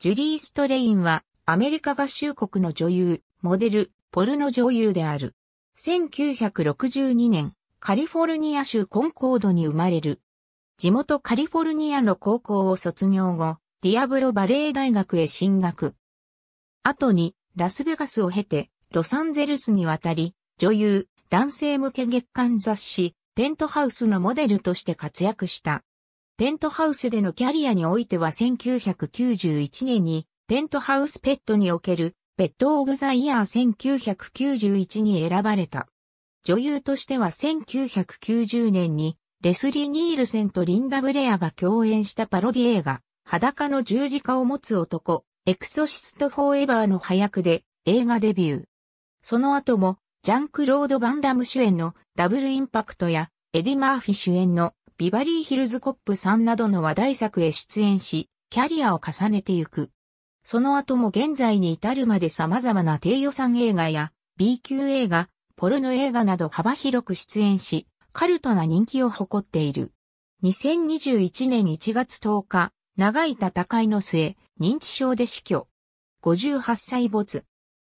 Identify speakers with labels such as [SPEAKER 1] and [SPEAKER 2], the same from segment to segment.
[SPEAKER 1] ジュリー・ストレインはアメリカ合衆国の女優、モデル、ポルノ女優である。1962年、カリフォルニア州コンコードに生まれる。地元カリフォルニアの高校を卒業後、ディアブロバレー大学へ進学。後に、ラスベガスを経て、ロサンゼルスに渡り、女優、男性向け月間雑誌、ペントハウスのモデルとして活躍した。ペントハウスでのキャリアにおいては1991年にペントハウスペットにおけるペットオブザイヤー1991に選ばれた。女優としては1990年にレスリー・ニールセンとリンダ・ブレアが共演したパロディ映画裸の十字架を持つ男エクソシスト・フォーエバーの配役で映画デビュー。その後もジャンクロード・バンダム主演のダブルインパクトやエディ・マーフィ主演のビバリーヒルズコップさんなどの話題作へ出演し、キャリアを重ねてゆく。その後も現在に至るまで様々な低予算映画や B 級映画、ポルノ映画など幅広く出演し、カルトな人気を誇っている。2021年1月10日、長い戦いの末、認知症で死去。58歳没。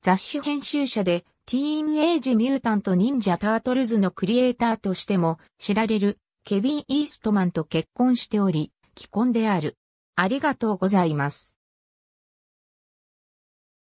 [SPEAKER 1] 雑誌編集者で、ティーンエイジミュータント忍者タートルズのクリエイターとしても知られるケビン・イーストマンと結婚しており、既婚である。ありがとうございます。